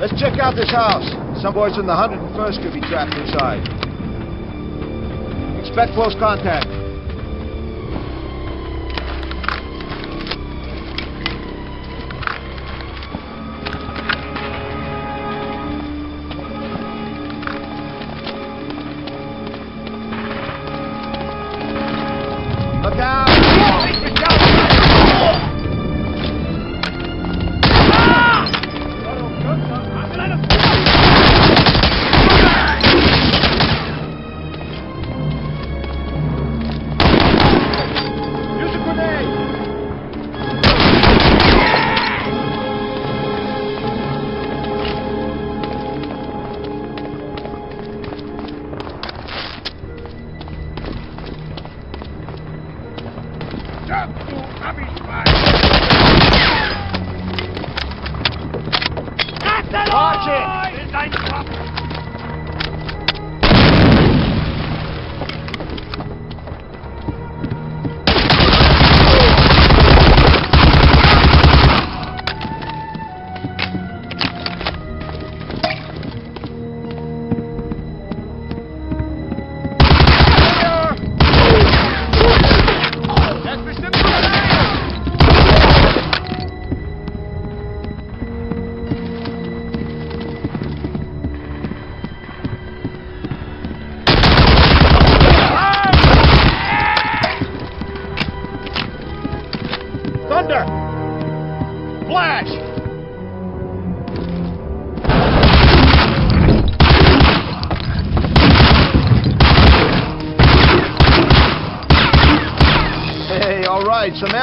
Let's check out this house. Some boys in the 101st could be trapped inside. Expect close contact.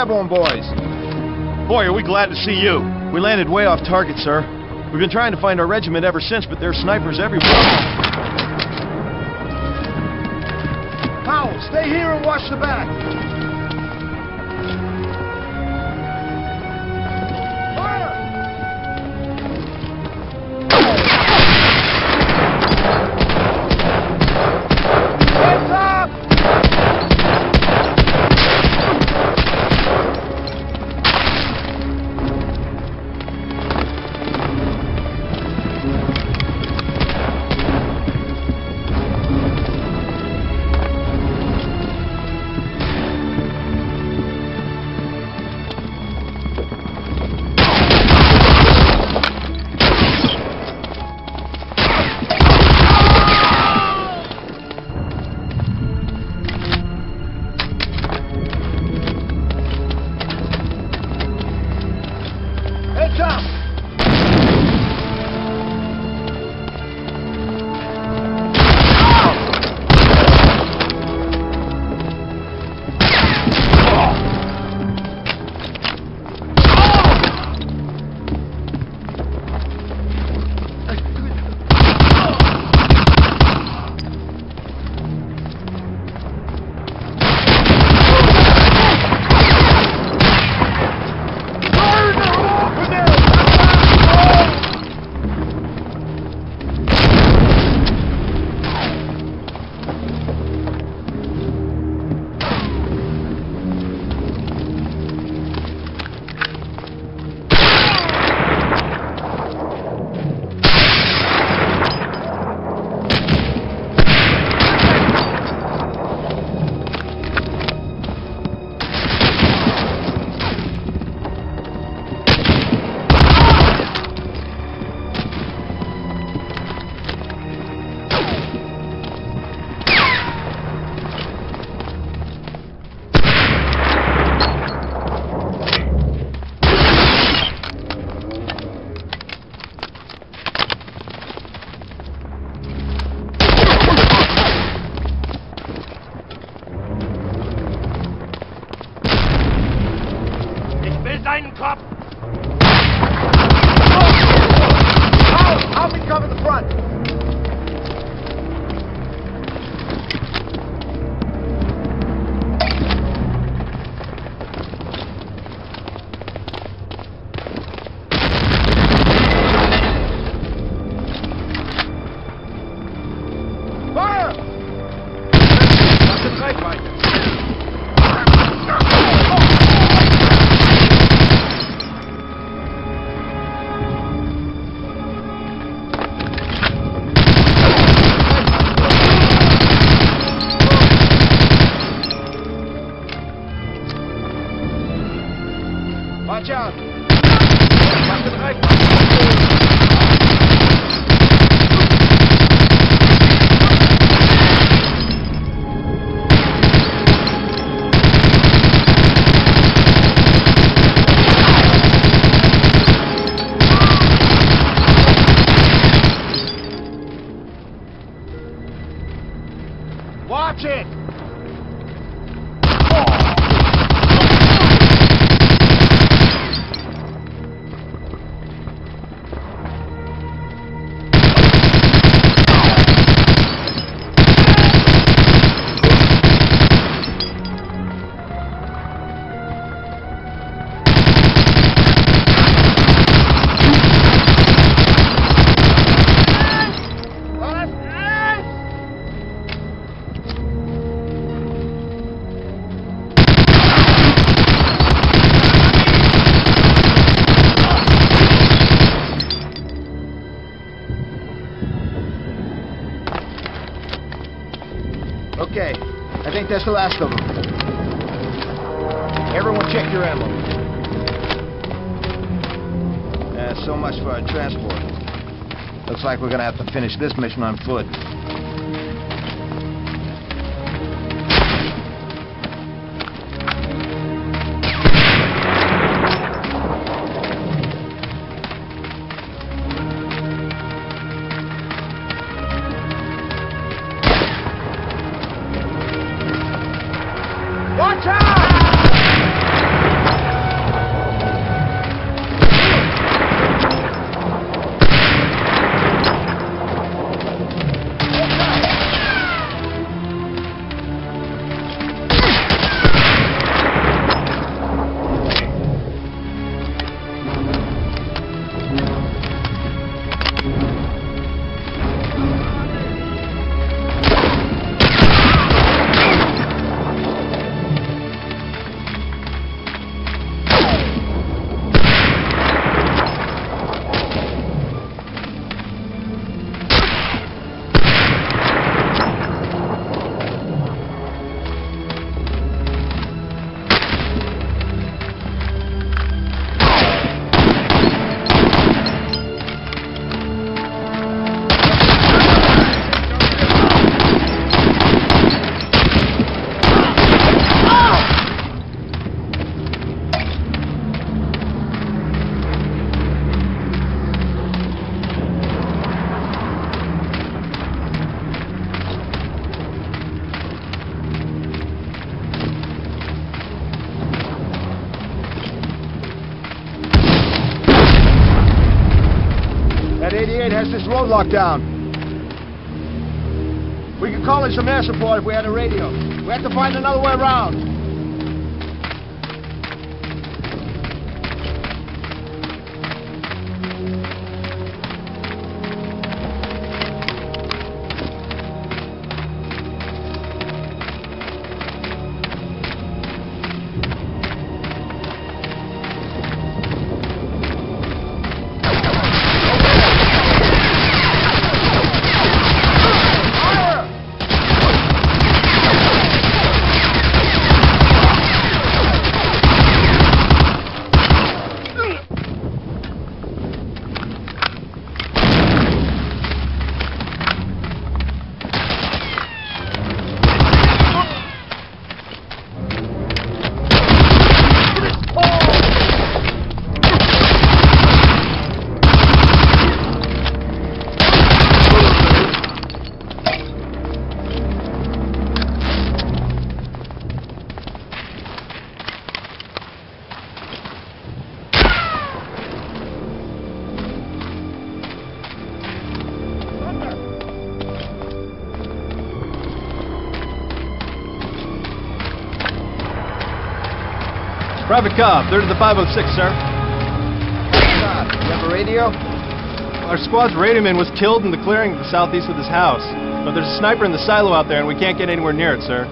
Some airborne boys. Boy, are we glad to see you. We landed way off target, sir. We've been trying to find our regiment ever since, but there's snipers everywhere. Powell, stay here and watch the back. Watch it! Think that's the last of them. Everyone check your ammo. Uh, so much for our transport. Looks like we're gonna have to finish this mission on foot. Road locked down. We could call in some air support if we had a radio. We have to find another way around. Private Cobb, third to the 506, sir. God, you have a radio? Our squad's radio man was killed in the clearing to the southeast of this house. But there's a sniper in the silo out there, and we can't get anywhere near it, sir.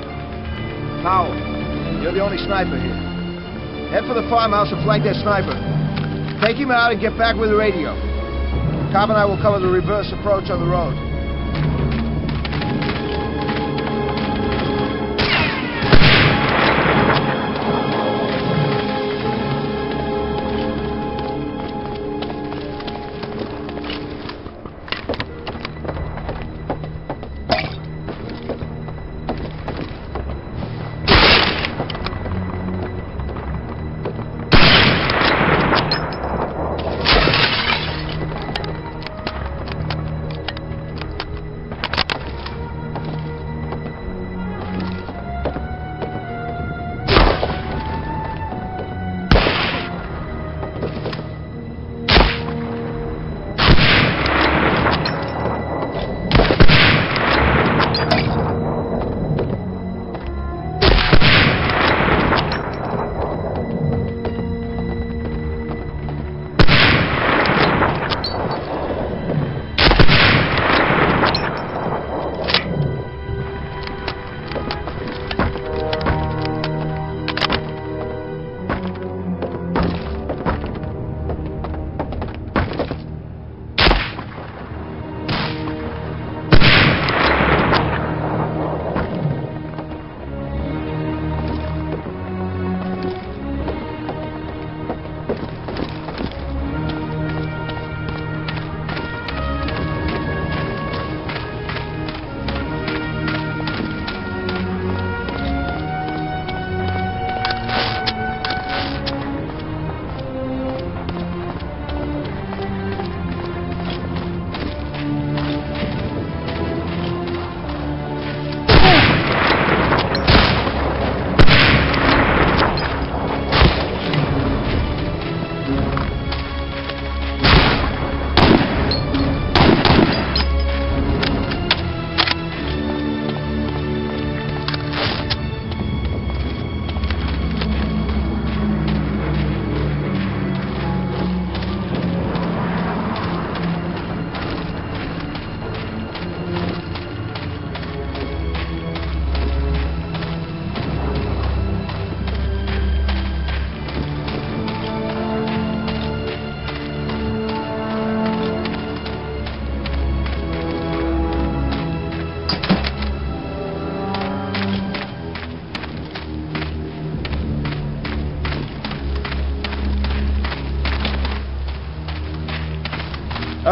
Powell, you're the only sniper here. Head for the farmhouse and flank that sniper. Take him out and get back with the radio. Cobb and I will cover the reverse approach on the road.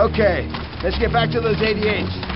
Okay, let's get back to those 88s.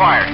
Roger,